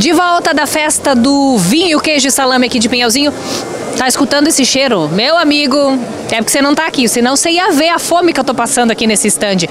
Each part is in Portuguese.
De volta da festa do vinho, queijo e salame aqui de Pinhalzinho. Tá escutando esse cheiro? Meu amigo, é porque você não tá aqui, senão você ia ver a fome que eu tô passando aqui nesse stand.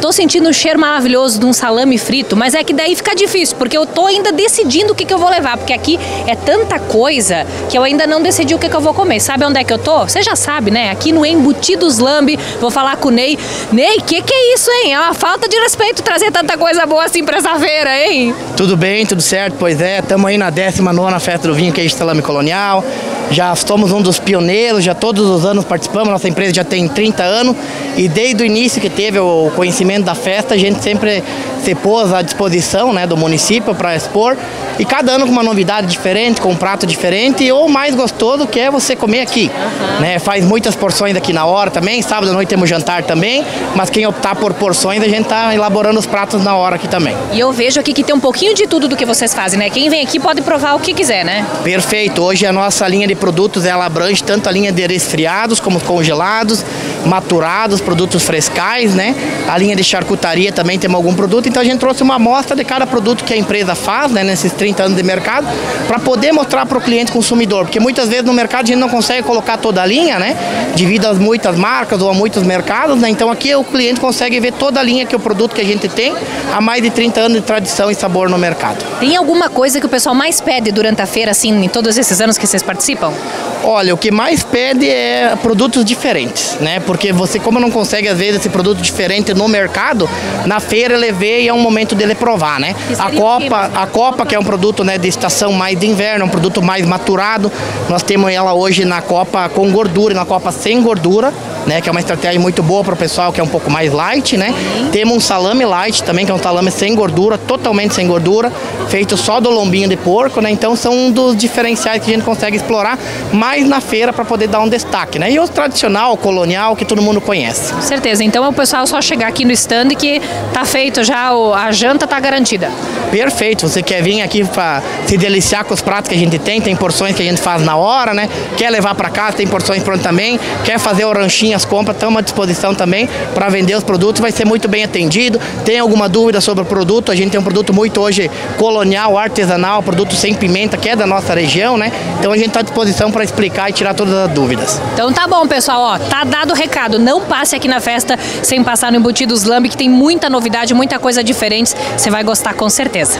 Tô sentindo um cheiro maravilhoso de um salame frito, mas é que daí fica difícil, porque eu tô ainda decidindo o que, que eu vou levar, porque aqui é tanta coisa que eu ainda não decidi o que, que eu vou comer. Sabe onde é que eu tô? Você já sabe, né? Aqui no Embutidos Lambe, vou falar com o Ney. Ney, o que, que é isso, hein? É uma falta de respeito trazer tanta coisa boa assim pra essa feira, hein? Tudo bem, tudo certo, pois é. Estamos aí na 19 Festa do Vinho Queijo Salame Colonial. Já somos um dos pioneiros, já todos os anos participamos, nossa empresa já tem 30 anos e desde o início que teve o conhecimento da festa, a gente sempre se pôs à disposição né, do município para expor e cada ano com uma novidade diferente, com um prato diferente e o mais gostoso que é você comer aqui. Uhum. Né? Faz muitas porções aqui na hora também, sábado à noite temos jantar também, mas quem optar por porções a gente está elaborando os pratos na hora aqui também. E eu vejo aqui que tem um pouquinho de tudo do que vocês fazem, né? Quem vem aqui pode provar o que quiser, né? Perfeito, hoje a nossa linha de produtos ela abrange tanto a linha de resfriados como congelados, maturados, produtos frescais, né? A linha de charcutaria também temos algum produto, então a gente trouxe uma amostra de cada produto que a empresa faz, né, nesses 30 anos de mercado, para poder mostrar para o cliente consumidor, porque muitas vezes no mercado a gente não consegue colocar toda a linha, né, devido a muitas marcas ou a muitos mercados, né? Então aqui o cliente consegue ver toda a linha que o produto que a gente tem há mais de 30 anos de tradição e sabor no mercado. Tem alguma coisa que o pessoal mais pede durante a feira assim, em todos esses anos que vocês participam? Olha, o que mais pede é produtos diferentes, né? Porque você, como não consegue, às vezes, esse produto diferente no mercado, na feira ele vê e é um momento dele provar, né? A Copa, a Copa, que é um produto né, de estação mais de inverno, é um produto mais maturado. Nós temos ela hoje na Copa com gordura e na Copa sem gordura né? Que é uma estratégia muito boa para o pessoal que é um pouco mais light, né? Temos um salame light também, que é um salame sem gordura, totalmente sem gordura, feito só do lombinho de porco, né? Então são um dos diferenciais que a gente consegue explorar mais na feira para poder dar um destaque, né? E o tradicional, o colonial, que todo mundo conhece. Com certeza. Então é o pessoal só chegar aqui no stand que tá feito já, a janta tá garantida. Perfeito. Você quer vir aqui para se deliciar com os pratos que a gente tem, tem porções que a gente faz na hora, né? Quer levar para casa, tem porções prontas também. Quer fazer o ranchinho as compras, estamos à disposição também para vender os produtos, vai ser muito bem atendido. Tem alguma dúvida sobre o produto? A gente tem um produto muito hoje colonial, artesanal, produto sem pimenta, que é da nossa região, né? Então a gente está à disposição para explicar e tirar todas as dúvidas. Então tá bom, pessoal, ó, tá dado o recado. Não passe aqui na festa sem passar no Embutidos Lambe, que tem muita novidade, muita coisa diferente. Você vai gostar com certeza.